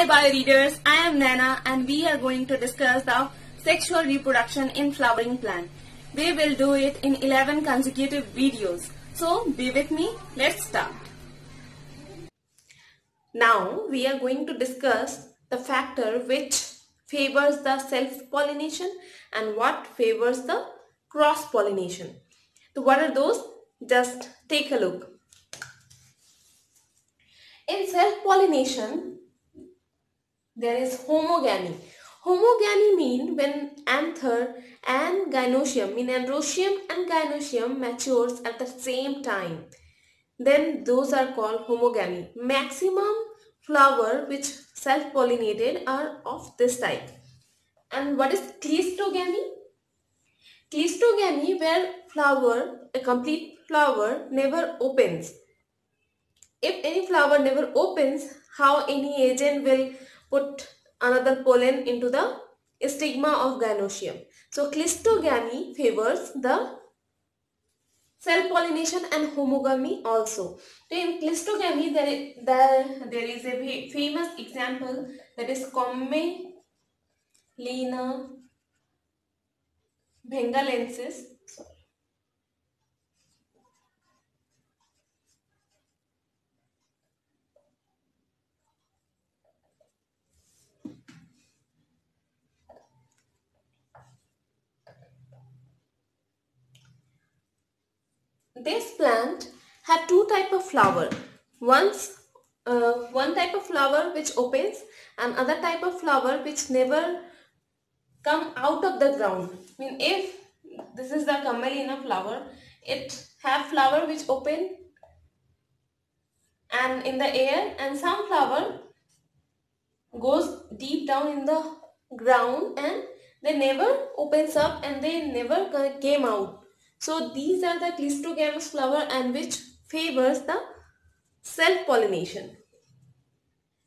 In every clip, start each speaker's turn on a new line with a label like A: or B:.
A: Hi bioreaders, I am Naina and we are going to discuss the sexual reproduction in flowering plant. We will do it in 11 consecutive videos. So be with me, let's start. Now we are going to discuss the factor which favors the self-pollination and what favors the cross-pollination. So what are those? Just take a look. In self-pollination, there is homogamy. Homogamy mean when anther and gynoecium, mean androecium and gynoecium matures at the same time. Then those are called homogamy. Maximum flower which self-pollinated are of this type. And what is cleistogamy? Cleistogamy where flower, a complete flower never opens. If any flower never opens, how any agent will put another pollen into the stigma of gynoecium. So cleistogamy favors the self-pollination and homogamy also. So in cleistogamy there is, there, there is a famous example that is Commelina benghalensis this plant had two type of flower. Once uh, one type of flower which opens and other type of flower which never come out of the ground. I mean if this is the Commelina flower it have flower which open and in the air and some flower goes deep down in the ground and they never opens up and they never came out so these are the cleistogamous flower and which favors the self-pollination.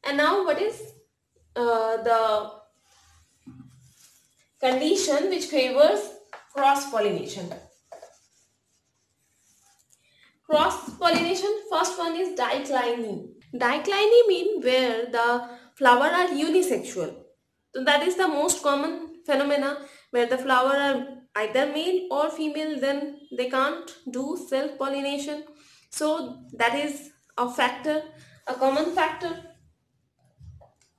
A: And now what is uh, the condition which favors cross-pollination? Cross-pollination, first one is dicliny. Dicliny mean where the flower are unisexual. So that is the most common phenomena where the flower are either male or female then they can't do self-pollination. So that is a factor a common factor.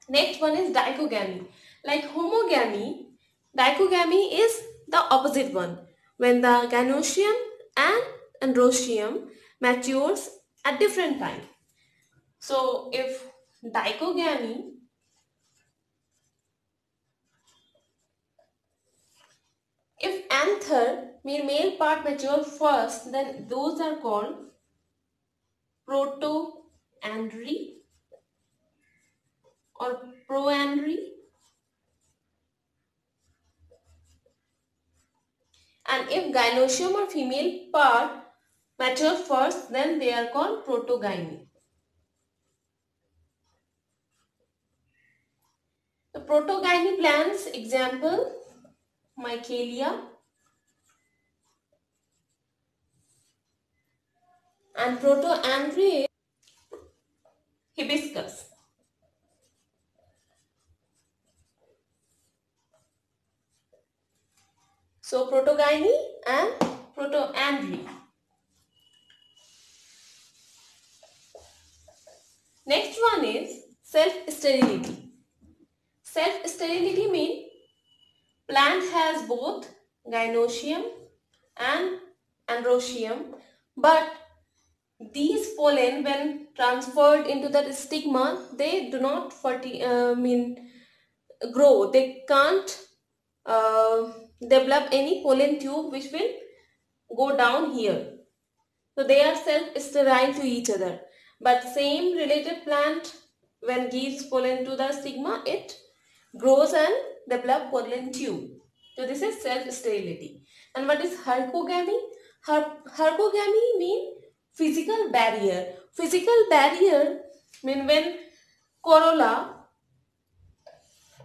A: Next one is dichogamy like homogamy dichogamy is the opposite one. When the gynoecium and androecium matures at different time. So if dichogamy If anther male part mature first, then those are called protoandry or proandry. And if gynoecium or female part mature first, then they are called protogyny. The protogyny plants example Michelia and Protoandry hibiscus. So protogyny and protoandry. Next one is self-sterility. Self-sterility means Plant has both gynoecium and androecium but these pollen when transferred into the stigma they do not uh, mean grow they can't uh, develop any pollen tube which will go down here so they are self-sterile to each other but same related plant when gives pollen to the stigma it grows and develop pollen tube. So this is self-sterility. And what is hercogamy? Her hercogamy mean physical barrier. Physical barrier mean when corolla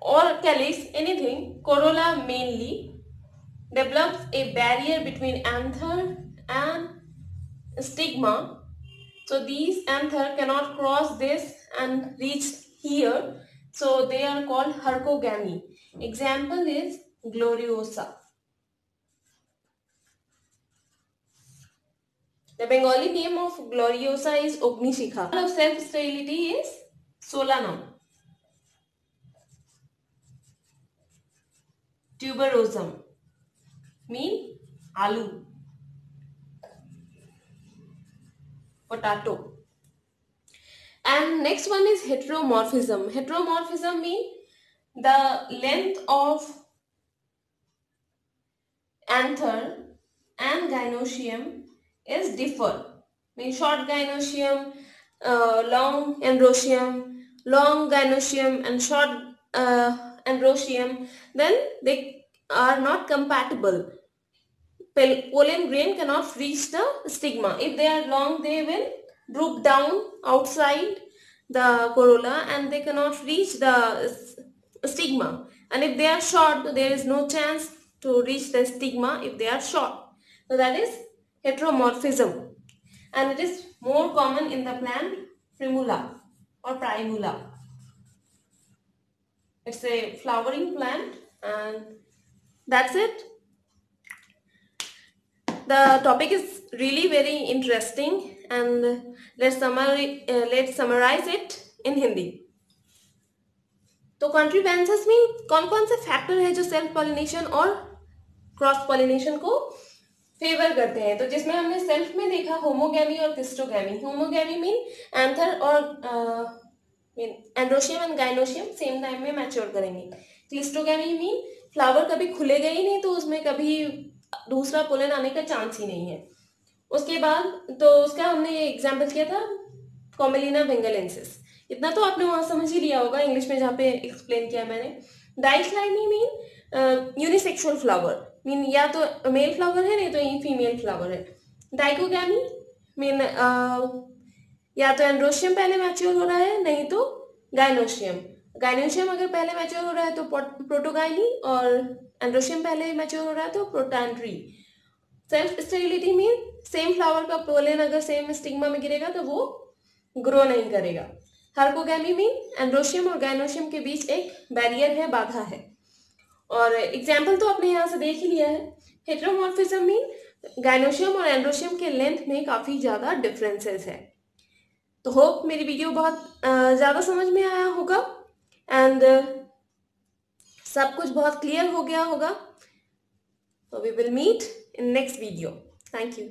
A: or calyx, anything, corolla mainly develops a barrier between anther and stigma. So these anther cannot cross this and reach here So they are called hercogamy. Example is gloriosa. The Bengali name of gloriosa is Ognishikha. of self-sterility is solanum. Tuberosum mean aloo. Potato. And next one is heteromorphism. Heteromorphism mean the length of anther and gynoecium is differ. Mean short gynoecium, uh, long androecium, long gynoecium and short uh, androecium, then they are not compatible. Pollen grain cannot reach the stigma. If they are long, they will droop down outside the corolla and they cannot reach the stigma. And if they are short, there is no chance to reach the stigma if they are short. So that is heteromorphism. And it is more common in the plant primula or primula. It's a flowering plant and that's it. The topic is really very interesting and let's summary uh, let's summarize it in Hindi. तो कॉन्ट्रीवेंसेस mean कौन कौन से factor है जो self pollination और cross pollination को favour करते हैं। तो जिसमें हमने सेल्फ में देखा होमोगैमी और क्रिस्टोगैमी होमोगैमी मीन एंथर और mean androecium and gynoecium same time में मैच्योर करेंगे। क्लिस्टोगैमी मीन फ्लावर कभी खुलेगा ही नहीं तो उसमें कभी दूसरा पोलन आने का चांस ही नहीं है। उसके बाद तो उसका हमने ये एग्ज़ाम्पल किया था कॉमेलिना वेंगलेंसिस इतना तो आपने वहाँ समझ ही लिया होगा इंग्लिश में जहाँ पे एक्सप्लेन किया मैंने। Dicliny mean unisexual flower mean या तो मेल फ्लावर है, नहीं तो ये फीमेल फ्लावर है। डाइकोगैमी मीन या तो एंड्रोशियम पहले मैच्योर हो रहा है, नहीं तो गाइनोशियम गाइनोशियम अगर पहले मैच्योर हो रहा है तो प्रोटोगाइनी और एंड्रोशियम पहले मैच्योर हो रहा है तो protandry self sterility mean same flower का पोलन अगर सेम स्टिग्मा में गिरेगा तो वो ग्रो नहीं करेगा। हार्कोगैमी मीन एंड्रोशियम और गाइनोशियम के बीच एक बैरियर है, बाधा है। और एग्ज़ाम्पल तो आपने यहाँ से देख ही लिया है। हेट्रोमॉर्फिज्म मीन गाइनोशियम और एंड्रोशियम के लेंथ में काफ़ी ज़्यादा डिफरेंसेस है। तो होप मेरी वीडियो बहुत ज़्यादा समझ में आया होगा। एंड सब कुछ बहुत क्लियर हो गया होगा। तो we will meet in next video thank you